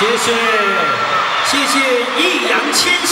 谢谢谢谢易烊千玺。